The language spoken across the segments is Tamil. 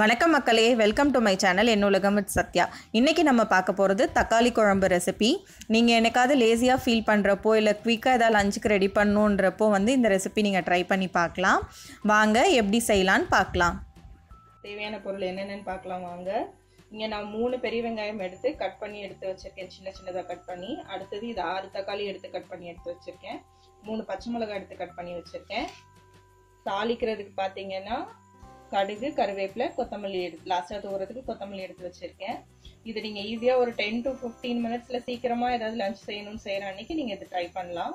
வணக்கம் மக்களே வெல்கம் டு மை சேனல் என் உலகம் வித் சத்யா. இன்றைக்கி நம்ம பார்க்க போகிறது தக்காளி குழம்பு ரெசிபி நீங்கள் என்னைக்காவது லேசியாக ஃபீல் பண்ணுறப்போ இல்லை குயிக்காக ஏதாவது லஞ்சுக்கு ரெடி பண்ணணுன்றப்போ வந்து இந்த ரெசிபி நீங்கள் ட்ரை பண்ணி பார்க்கலாம். வாங்க எப்படி செய்யலான்னு பார்க்கலாம். தேவையான பொருள் என்னென்னு பார்க்கலாம் வாங்க. இங்கே நான் மூணு பெரிய வெங்காயம் எடுத்து கட் பண்ணி எடுத்து வச்சுருக்கேன். சின்ன சின்னதாக கட் பண்ணி. அடுத்தது இது ஆறு தக்காளி எடுத்து கட் பண்ணி எடுத்து வச்சுருக்கேன். மூணு பச்சை மிளகாய் எடுத்து கட் பண்ணி வச்சுருக்கேன். தாளிக்கிறதுக்கு பார்த்தீங்கன்னா கடுகு கருவேப்பிலை கொத்தமல்லி எடுத்து லாஸ்ட்டாக தூரத்துக்கு கொத்தமல்லி எடுத்து வச்சுருக்கேன். இது நீங்கள் ஈஸியாக ஒரு டென் டு ஃபிஃப்டீன் மினிட்ஸில் சீக்கிரமாக ஏதாவது லஞ்ச் செய்யணும்னு செய்கிற அன்னைக்கு நீங்கள் இது ட்ரை பண்ணலாம்.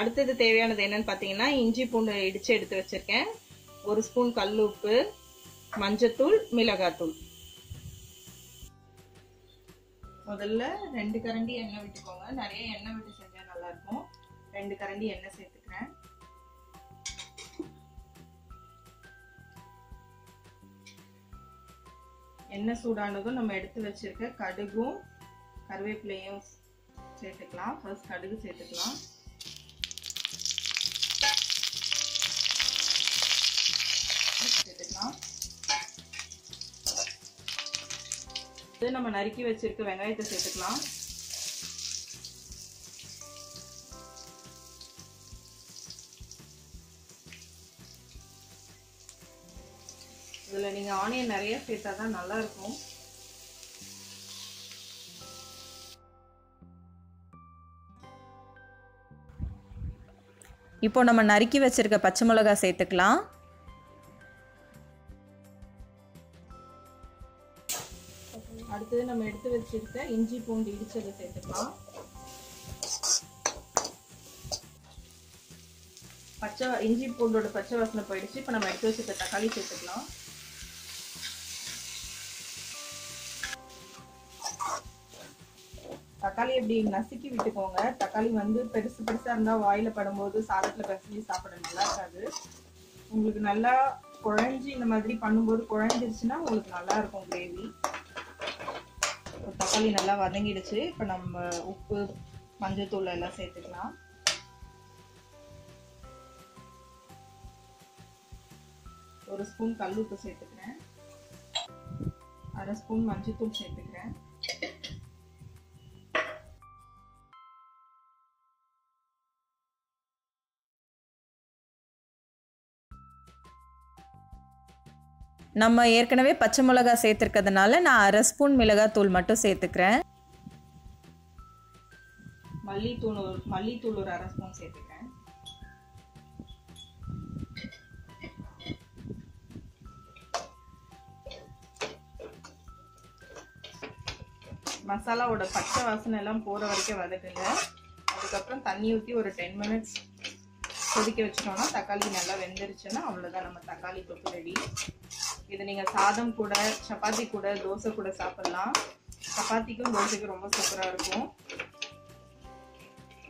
அடுத்தது தேவையானது என்னன்னு பார்த்தீங்கன்னா இஞ்சி பூண்டு இடித்து எடுத்து வச்சுருக்கேன். ஒரு ஸ்பூன் கல் உப்பு மஞ்சத்தூள் மிளகாத்தூள். முதல்ல ரெண்டு கரண்டி எண்ணெய் விட்டுக்கோங்க. நிறைய எண்ணெய் விட்டு செஞ்சால் நல்லாயிருக்கும் ரெண்டு கரண்டி எண்ணெய் சேர்த்துக்கிறேன். எண்ணெய் சூடானதும் நம்ம எடுத்து வச்சிருக்க கடுகும் கருவேப்பிலையும் சேர்த்துக்கலாம். ஃபர்ஸ்ட் கடுகு சேர்த்துக்கலாம். சேர்த்துக்கலாம். இது நம்ம நறுக்கி வச்சிருக்க வெங்காயத்தை சேர்த்துக்கலாம். இதில் நீங்கள் ஆனியன் நிறைய சேர்த்தா தான் நல்லா இருக்கும். இப்போ நம்ம நறுக்கி வச்சுருக்க பச்சை மிளகா சேர்த்துக்கலாம். அடுத்தது நம்ம எடுத்து வச்சிருக்க இஞ்சி பூண்டு இடிச்சதை சேர்த்துக்கலாம். பச்சை இஞ்சி பூண்டோட பச்சை வாசனை போயிடுச்சு. இப்போ நம்ம எடுத்து வச்சிருக்க தக்காளி சேர்த்துக்கலாம். தக்காளி எப்படி நசுக்கி விட்டுக்கோங்க. தக்காளி வந்து பெருசு பெருசாக இருந்தால் வாயில் படும்போது சாதத்தில் பெருசு சாப்பிட நல்லா இருக்காது. உங்களுக்கு நல்லா குழஞ்சி இந்த மாதிரி பண்ணும்போது குழஞ்சிருச்சுன்னா உங்களுக்கு நல்லா இருக்கும் கிரேவி. தக்காளி நல்லா வதங்கிடுச்சு. இப்போ நம்ம உப்பு மஞ்சத்தூள் எல்லாம் சேர்த்துக்கலாம். ஒரு ஸ்பூன் கல் உப்பு சேர்த்துக்கிறேன். அரை ஸ்பூன் மஞ்சத்தூள் சேர்த்துக்கிறேன். நம்ம ஏற்கனவே பச்சை மிளகா சேர்த்துருக்கிறதுனால நான் அரை ஸ்பூன் மிளகாய் தூள் மட்டும் சேர்த்துக்கிறேன். மல்லித்தூள் ஒரு மல்லித்தூள் ஒரு அரை ஸ்பூன் சேர்த்துக்கிறேன். மசாலாவோட பச்சை வாசனை எல்லாம் போகிற வரைக்கும் வதக்குங்க. அதுக்கப்புறம் தண்ணி ஊற்றி ஒரு டென் மினிட்ஸ் கொதிக்க வச்சிட்டோம்னா தக்காளி நல்லா வெந்துருச்சுன்னா அவ்வளோதான் நம்ம தக்காளி தொப்பு ரெடி இது நீங்கள் சாதம் கூட சப்பாத்தி கூட தோசை கூட சாப்பிட்லாம். சப்பாத்திக்கும் தோசைக்கும் ரொம்ப சூப்பராக இருக்கும்.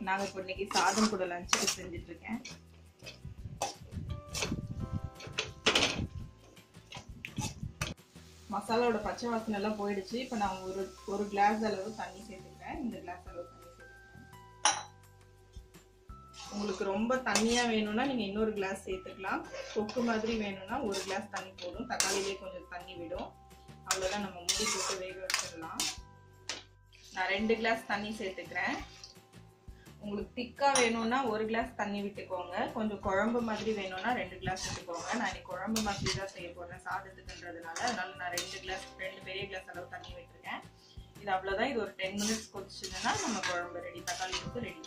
நாங்கள் இப்போ இன்னைக்கு சாதம் கூட லஞ்சுக்கு செஞ்சிட்ருக்கேன். மசாலாவோட பச்சை வாசனை எல்லாம் போயிடுச்சு. இப்போ நான் ஒரு ஒரு கிளாஸ் அளவு தண்ணி சேர்த்துக்கிறேன். இந்த கிளாஸ் அளவு தண்ணி உங்களுக்கு ரொம்ப தண்ணியாக வேணும்னா நீங்கள் இன்னொரு கிளாஸ் சேர்த்துக்கலாம். கொக்கு மாதிரி வேணும்னா ஒரு கிளாஸ் தண்ணி போடும் தக்காளிலே கொஞ்சம் தண்ணி விடும். அவ்வளோதான் நம்ம மூடி போட்டு வேக வச்சிடலாம். நான் ரெண்டு கிளாஸ் தண்ணி சேர்த்துக்கிறேன். உங்களுக்கு திக்காக வேணும்னா ஒரு கிளாஸ் தண்ணி விட்டுக்கோங்க. கொஞ்சம் குழம்பு மாதிரி வேணும்னா ரெண்டு கிளாஸ் விட்டுக்கோங்க. நான் இன்னைக்கு குழம்பு மாதிரி தான் செய்ய போகிறேன் சாதத்துக்குன்றதுனால. அதனால நான் ரெண்டு கிளாஸ் ரெண்டு பெரிய கிளாஸ் அளவு தண்ணி விட்டுருக்கேன். இது அவ்வளோதான் இது ஒரு டென் மினிட்ஸ் கொதிச்சுதுன்னா நம்ம குழம்பு ரெடி தக்காளி தொக்கு ரெடி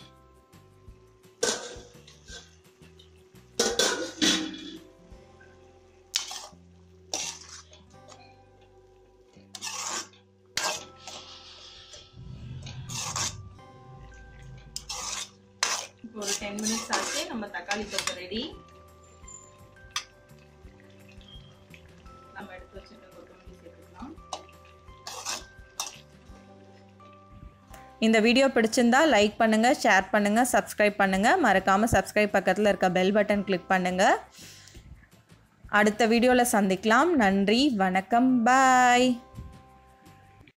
ஒரு டென் மினிட்ஸ் ஆச்சு. நம்ம தக்காளி தொப்பு ரெடி நம்ம எடுத்து வச்சுட்டு கொத்தமல்லி சேர்த்துக்கலாம். இந்த வீடியோ பிடிச்சிருந்தா லைக் பண்ணுங்கள் ஷேர் பண்ணுங்கள் சப்ஸ்கிரைப் பண்ணுங்கள் மறக்காமல் சப்ஸ்கிரைப் பக்கத்தில் இருக்க பெல் பட்டன் கிளிக் பண்ணுங்கள் அடுத்த வீடியோவில் சந்திக்கலாம். நன்றி வணக்கம் பாய்